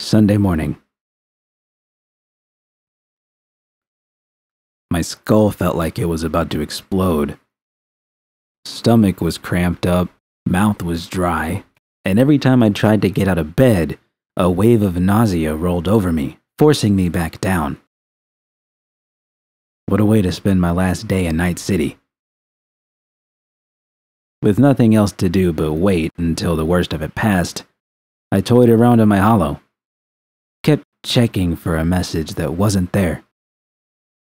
Sunday morning. My skull felt like it was about to explode. Stomach was cramped up, mouth was dry, and every time I tried to get out of bed, a wave of nausea rolled over me, forcing me back down. What a way to spend my last day in Night City. With nothing else to do but wait until the worst of it passed, I toyed around in my holo. Checking for a message that wasn't there.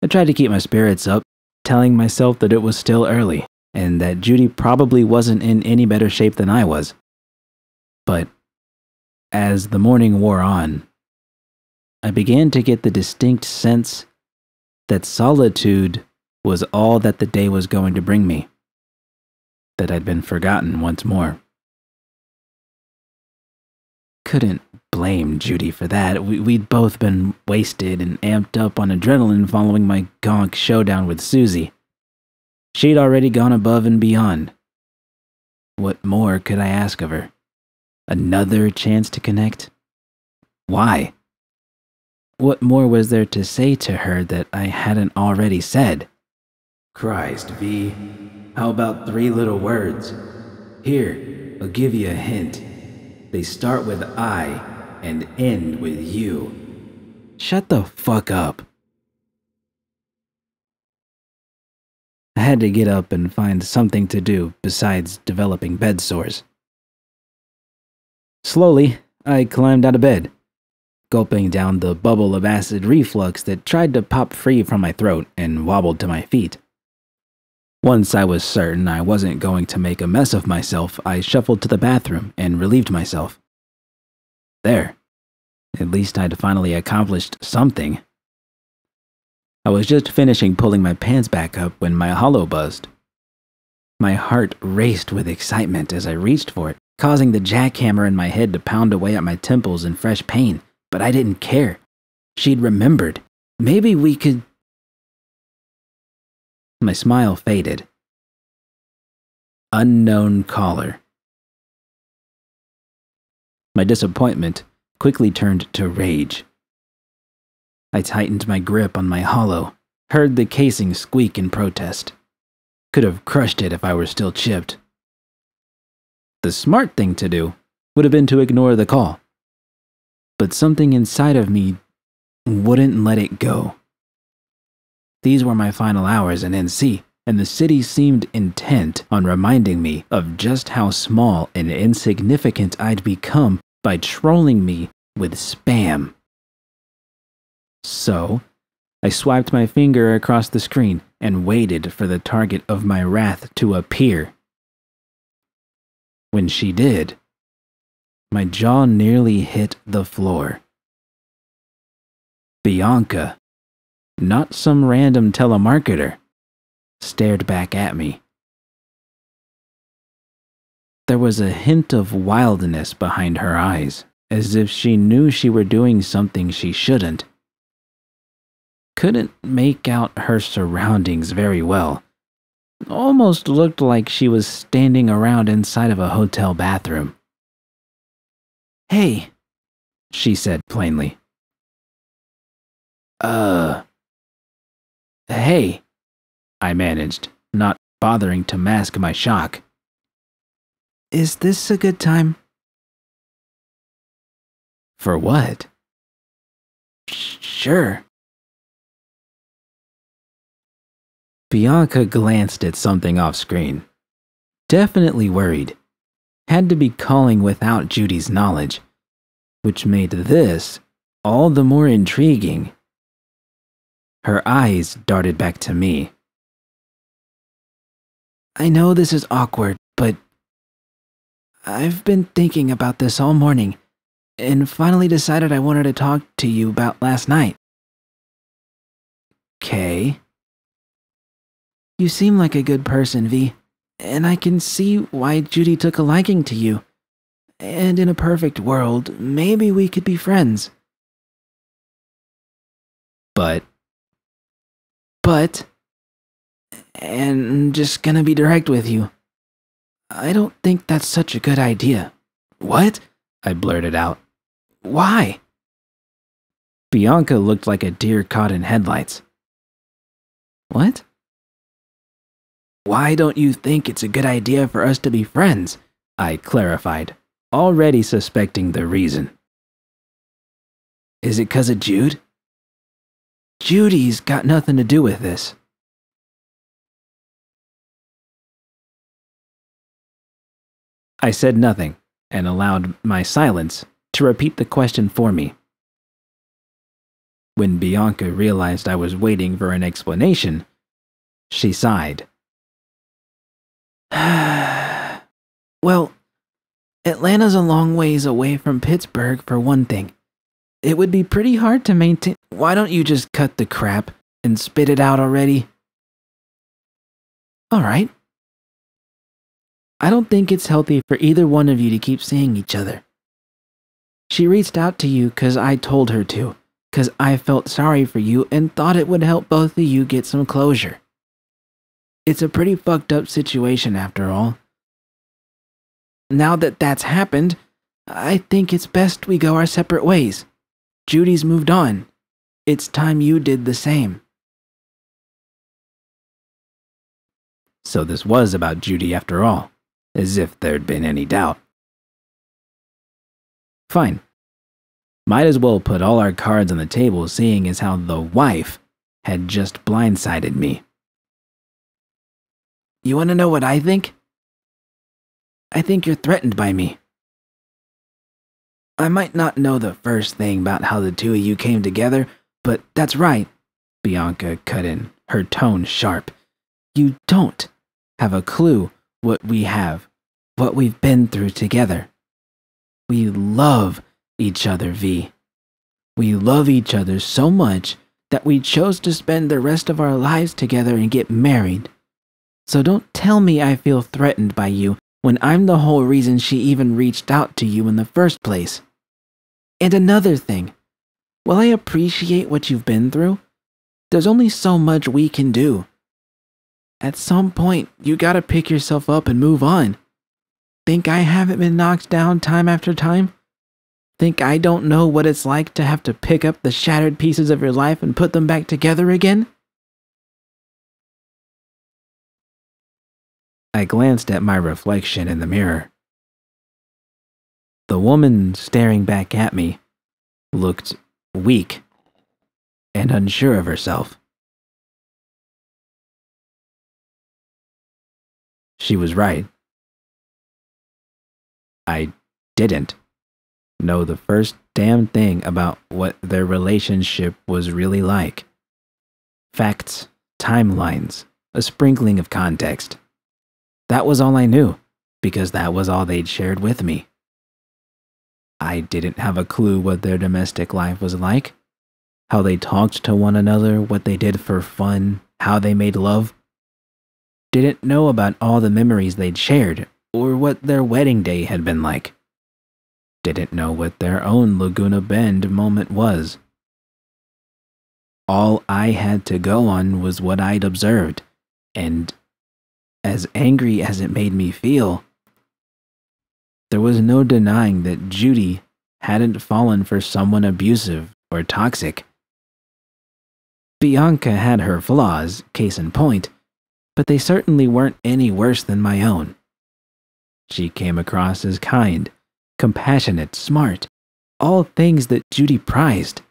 I tried to keep my spirits up, telling myself that it was still early and that Judy probably wasn't in any better shape than I was. But as the morning wore on, I began to get the distinct sense that solitude was all that the day was going to bring me, that I'd been forgotten once more. Couldn't blame Judy for that. We, would both been wasted and amped up on adrenaline following my gonk showdown with Susie. She'd already gone above and beyond. What more could I ask of her? Another chance to connect? Why? What more was there to say to her that I hadn't already said? Christ, V. How about three little words? Here, I'll give you a hint. They start with I and end with you. Shut the fuck up. I had to get up and find something to do besides developing bed sores. Slowly, I climbed out of bed, gulping down the bubble of acid reflux that tried to pop free from my throat and wobbled to my feet. Once I was certain I wasn't going to make a mess of myself, I shuffled to the bathroom and relieved myself. There. At least I'd finally accomplished something. I was just finishing pulling my pants back up when my holo buzzed. My heart raced with excitement as I reached for it, causing the jackhammer in my head to pound away at my temples in fresh pain, but I didn't care. She'd remembered. Maybe we could. My smile faded. Unknown caller. My disappointment quickly turned to rage. I tightened my grip on my holo, heard the casing squeak in protest. Could have crushed it if I were still chipped. The smart thing to do would have been to ignore the call. But something inside of me wouldn't let it go. These were my final hours in NC, and the city seemed intent on reminding me of just how small and insignificant I'd become by trolling me with spam. So, I swiped my finger across the screen and waited for the target of my wrath to appear. When she did, my jaw nearly hit the floor. Bianca, not some random telemarketer, stared back at me. There was a hint of wildness behind her eyes, as if she knew she were doing something she shouldn't couldn't make out her surroundings very well. Almost looked like she was standing around inside of a hotel bathroom. Hey, she said plainly. Uh. Hey, I managed, not bothering to mask my shock. Is this a good time? For what? Sure, Bianca glanced at something off screen. Definitely worried. Had to be calling without Judy's knowledge, which made this all the more intriguing. Her eyes darted back to me. I know this is awkward, but I've been thinking about this all morning and finally decided I wanted to talk to you about last night. Okay. You seem like a good person, V, and I can see why Judy took a liking to you. And in a perfect world, maybe we could be friends. But. But. And just gonna be direct with you. I don't think that's such a good idea. What? I blurted out. Why? Bianca looked like a deer caught in headlights. What? Why don't you think it's a good idea for us to be friends? I clarified, already suspecting the reason. Is it because of Jude? Judy's got nothing to do with this. I said nothing and allowed my silence to repeat the question for me. When Bianca realized I was waiting for an explanation, she sighed. well, Atlanta's a long ways away from Pittsburgh for one thing. It would be pretty hard to maintain. Why don't you just cut the crap and spit it out already? Alright. I don't think it's healthy for either one of you to keep seeing each other. She reached out to you because I told her to, because I felt sorry for you and thought it would help both of you get some closure. It's a pretty fucked up situation after all. Now that that's happened, I think it's best we go our separate ways. Judy's moved on. It's time you did the same. So this was about Judy after all, as if there'd been any doubt. Fine. Might as well put all our cards on the table, seeing as how the wife had just blindsided me. You want to know what I think? I think you're threatened by me. I might not know the first thing about how the two of you came together, but that's right, Bianca cut in, her tone sharp. You don't have a clue what we have, what we've been through together. We love each other, V. We love each other so much that we chose to spend the rest of our lives together and get married. So don't tell me I feel threatened by you when I'm the whole reason she even reached out to you in the first place. And another thing, while I appreciate what you've been through, there's only so much we can do. At some point, you gotta pick yourself up and move on. Think I haven't been knocked down time after time? Think I don't know what it's like to have to pick up the shattered pieces of your life and put them back together again? I glanced at my reflection in the mirror. The woman staring back at me looked weak and unsure of herself. She was right. I didn't know the first damn thing about what their relationship was really like. Facts, timelines, a sprinkling of context. That was all I knew, because that was all they'd shared with me. I didn't have a clue what their domestic life was like, how they talked to one another, what they did for fun, how they made love. Didn't know about all the memories they'd shared, or what their wedding day had been like. Didn't know what their own Laguna Bend moment was. All I had to go on was what I'd observed, and as angry as it made me feel, there was no denying that Judy hadn't fallen for someone abusive or toxic. Bianca had her flaws, case in point, but they certainly weren't any worse than my own. She came across as kind, compassionate, smart, all things that Judy prized.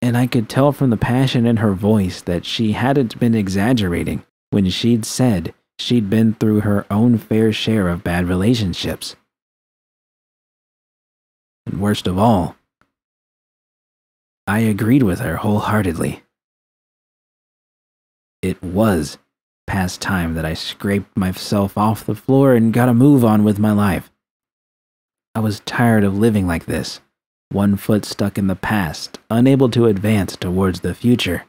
And I could tell from the passion in her voice that she hadn't been exaggerating when she'd said she'd been through her own fair share of bad relationships. And worst of all, I agreed with her wholeheartedly. It was past time that I scraped myself off the floor and got a move on with my life. I was tired of living like this, one foot stuck in the past, unable to advance towards the future.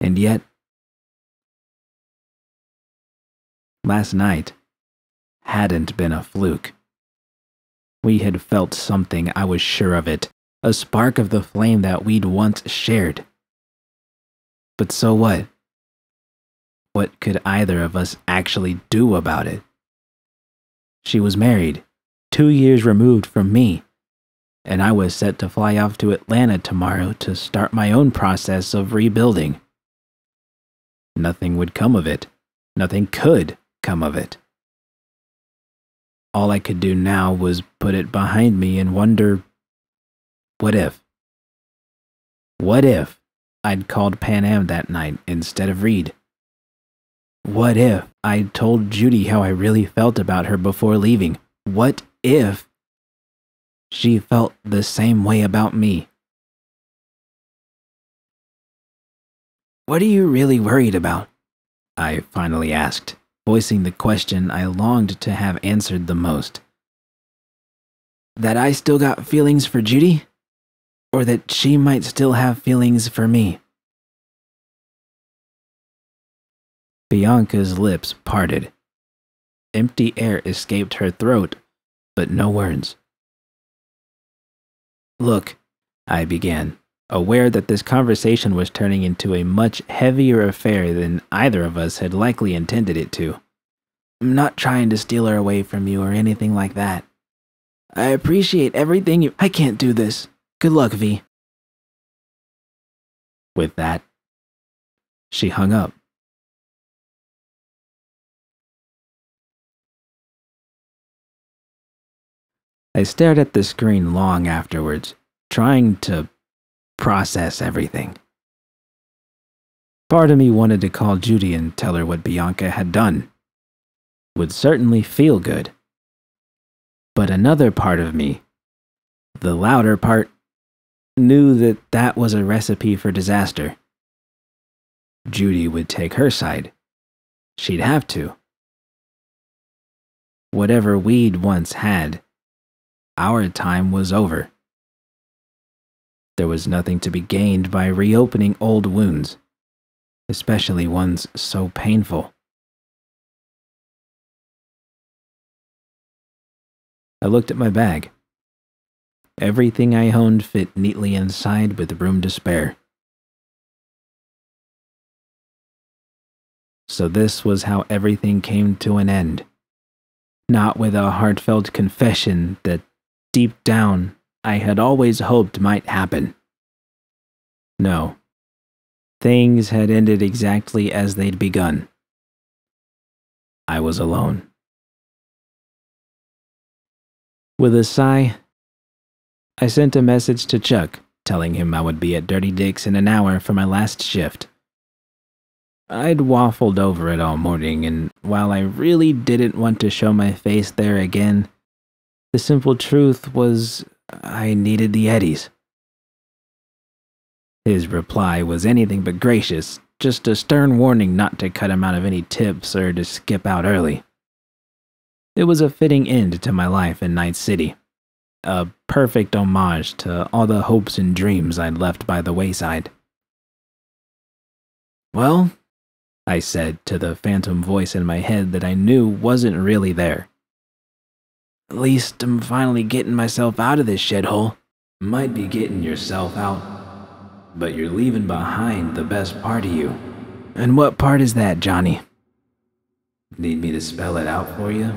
And yet, last night hadn't been a fluke. We had felt something, I was sure of it, a spark of the flame that we'd once shared. But so what? What could either of us actually do about it? She was married, two years removed from me, and I was set to fly off to Atlanta tomorrow to start my own process of rebuilding. Nothing would come of it. Nothing could come of it. All I could do now was put it behind me and wonder what if? What if I'd called Panam that night instead of Reed? What if I'd told Judy how I really felt about her before leaving? What if she felt the same way about me? What are you really worried about? I finally asked, voicing the question I longed to have answered the most. That I still got feelings for Judy? Or that she might still have feelings for me? Bianca's lips parted. Empty air escaped her throat, but no words. Look, I began, aware that this conversation was turning into a much heavier affair than either of us had likely intended it to. I'm not trying to steal her away from you or anything like that. I appreciate everything you. I can't do this. Good luck, V. With that, she hung up. I stared at the screen long afterwards, trying to process everything. Part of me wanted to call Judy and tell her what Bianca had done. Would certainly feel good. But another part of me, the louder part, knew that that was a recipe for disaster. Judy would take her side. She'd have to. Whatever we'd once had our time was over. There was nothing to be gained by reopening old wounds, especially ones so painful. I looked at my bag. Everything I owned fit neatly inside with room to spare. So this was how everything came to an end. Not with a heartfelt confession that deep down, I had always hoped might happen. No. Things had ended exactly as they'd begun. I was alone. With a sigh, I sent a message to Chuck telling him I would be at Dirty Dick's in an hour for my last shift. I'd waffled over it all morning, and while I really didn't want to show my face there again, the simple truth was I needed the eddies. His reply was anything but gracious, just a stern warning not to cut him out of any tips or to skip out early. It was a fitting end to my life in Night City, a perfect homage to all the hopes and dreams I'd left by the wayside. Well, I said to the phantom voice in my head that I knew wasn't really there. At least I'm finally getting myself out of this shithole. Might be getting yourself out, but you're leaving behind the best part of you. And what part is that, Johnny? Need me to spell it out for you?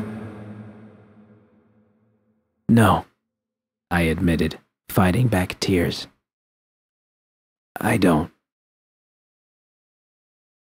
No, I admitted, fighting back tears. I don't.